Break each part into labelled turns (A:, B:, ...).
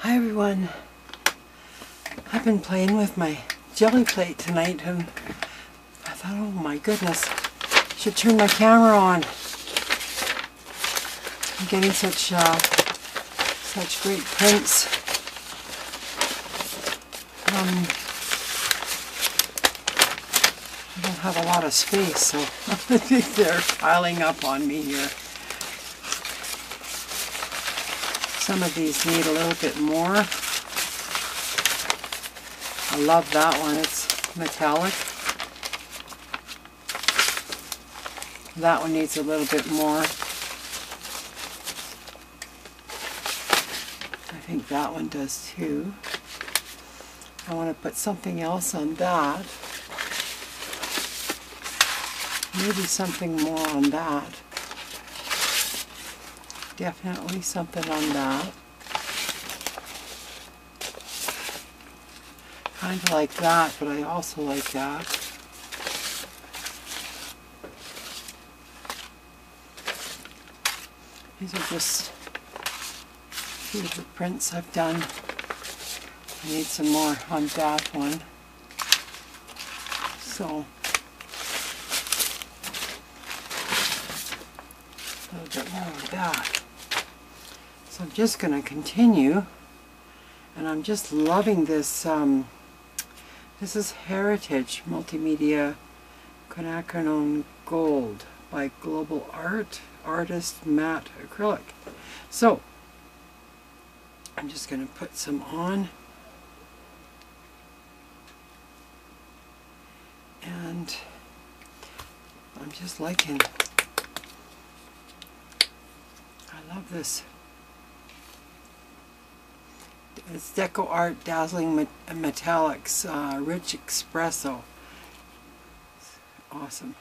A: Hi everyone. I've been playing with my Gelli plate tonight and I thought, oh my goodness, I should turn my camera on. I'm getting such uh, such great prints. Um, I don't have a lot of space, so they're piling up on me here. Some of these need a little bit more. I love that one, it's metallic. That one needs a little bit more. I think that one does too. I want to put something else on that. Maybe something more on that. Definitely something on that. Kind of like that, but I also like that. These are just a few of the prints I've done. I need some more on that one. So, a little bit more of that. So I'm just going to continue, and I'm just loving this. Um, this is Heritage Multimedia Quinacridone Gold by Global Art Artist Matte Acrylic. So, I'm just going to put some on. And I'm just liking I love this. It's DecoArt Dazzling Metallics uh, Rich Espresso. Awesome.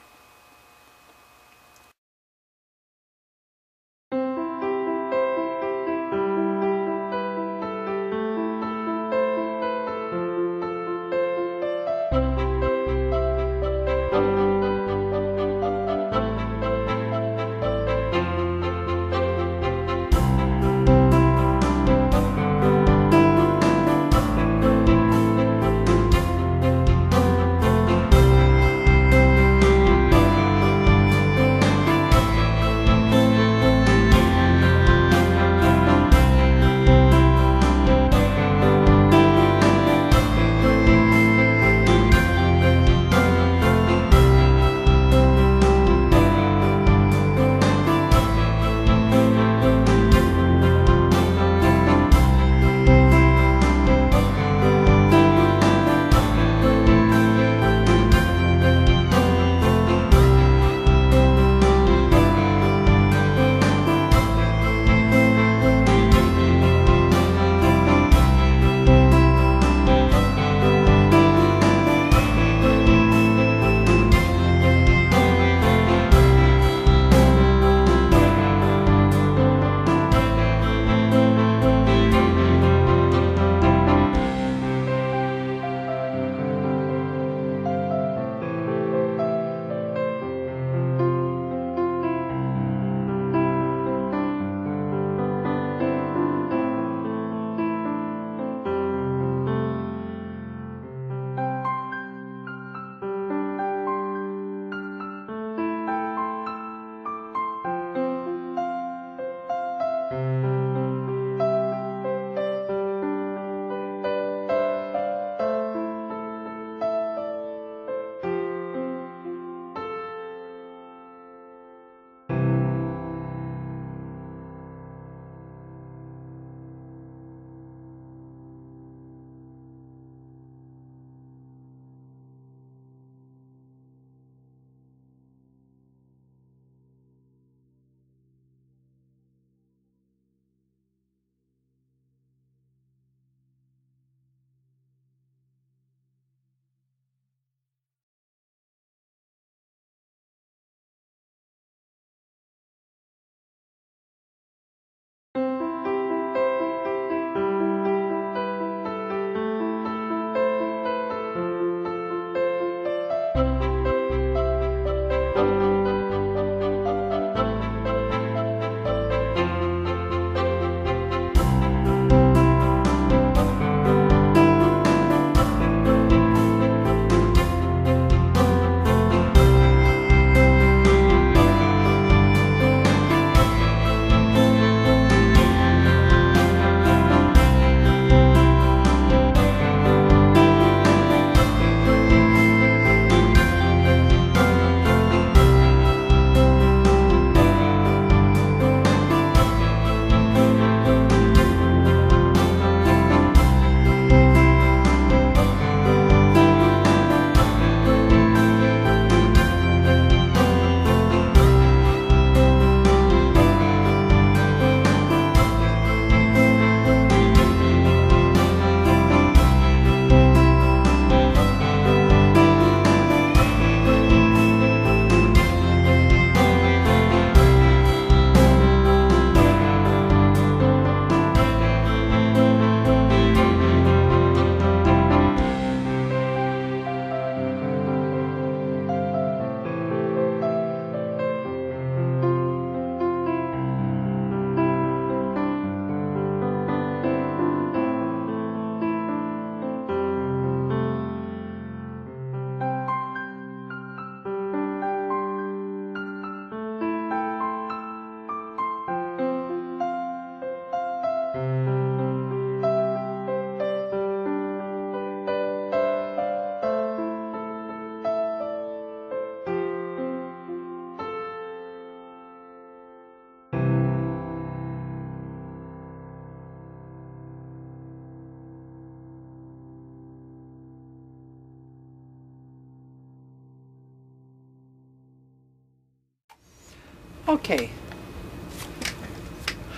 A: Okay.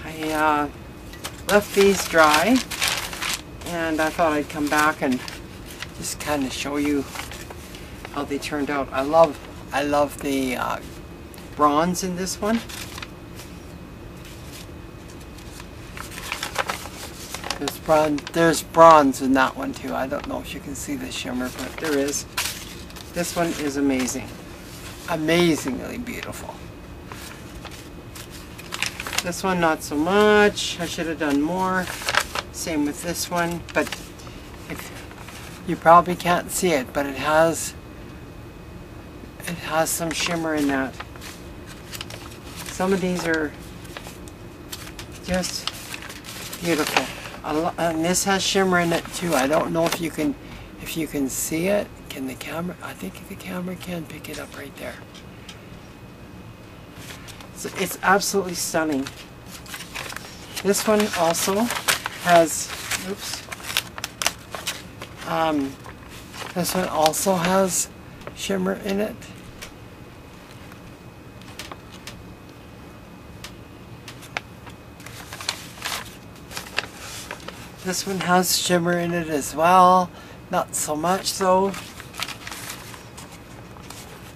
A: I uh, left these dry and I thought I'd come back and just kind of show you how they turned out. I love I love the uh, bronze in this one. There's bronze, there's bronze in that one too. I don't know if you can see the shimmer, but there is. This one is amazing. Amazingly beautiful. This one not so much. I should have done more. Same with this one, but you probably can't see it, but it has it has some shimmer in that. Some of these are just beautiful. And this has shimmer in it too. I don't know if you can if you can see it. Can the camera? I think the camera can pick it up right there. It's absolutely stunning. This one also has, oops, um, this one also has shimmer in it. This one has shimmer in it as well. Not so much though.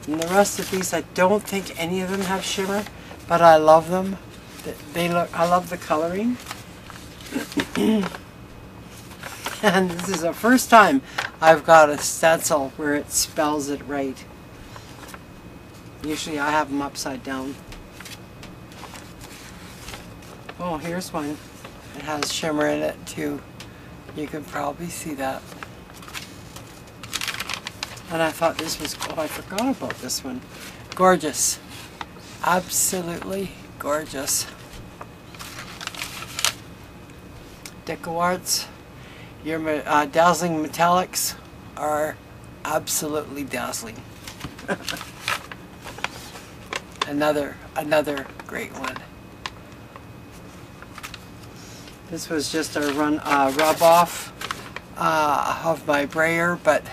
A: And the rest of these, I don't think any of them have shimmer, but I love them. They look, I love the coloring. and this is the first time I've got a stencil where it spells it right. Usually I have them upside down. Oh, here's one. It has shimmer in it too. You can probably see that. And I thought this was, oh I forgot about this one. Gorgeous. Absolutely gorgeous. DecoArts, your uh, dazzling metallics are absolutely dazzling. another, another great one. This was just a run uh, rub off uh, of my brayer, but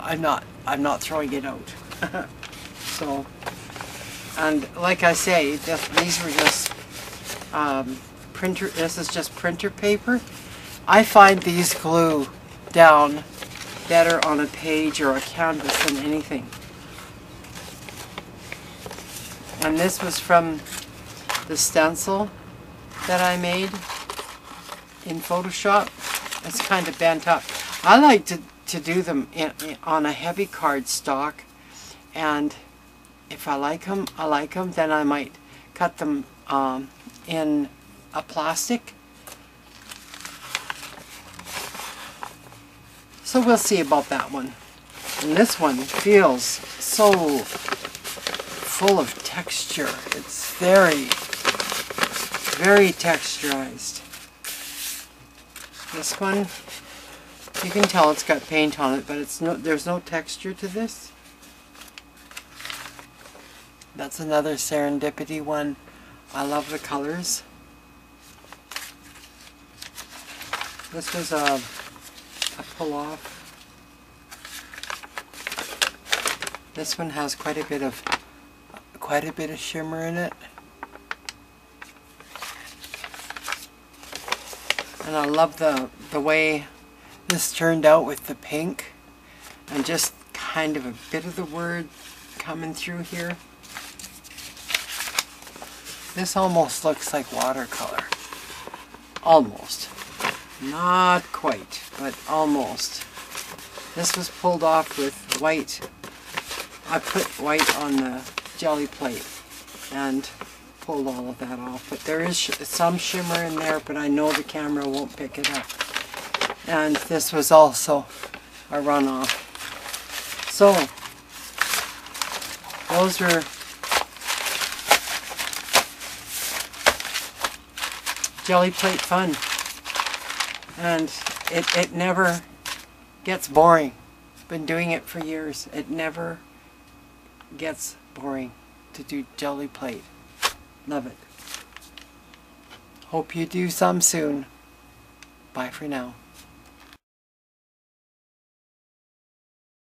A: I'm not I'm not throwing it out. so, and like I say, these were just um, printer. This is just printer paper. I find these glue down better on a page or a canvas than anything. And this was from the stencil that I made in Photoshop. It's kind of bent up. I like to, to do them in, in, on a heavy card stock and if I like them, I like them, then I might cut them um, in a plastic. So we'll see about that one. And this one feels so full of texture. It's very, very texturized. This one, you can tell it's got paint on it, but it's no, there's no texture to this. That's another serendipity one. I love the colors. This was a, a pull-off. This one has quite a bit of quite a bit of shimmer in it. And I love the, the way this turned out with the pink and just kind of a bit of the word coming through here. This almost looks like watercolor. Almost. Not quite, but almost. This was pulled off with white. I put white on the Gelli plate and pulled all of that off. But there is sh some shimmer in there, but I know the camera won't pick it up. And this was also a runoff. So, those are Gelli plate fun. And it, it never gets boring. Been doing it for years. It never gets boring to do Gelli plate. Love it. Hope you do some soon. Bye for now.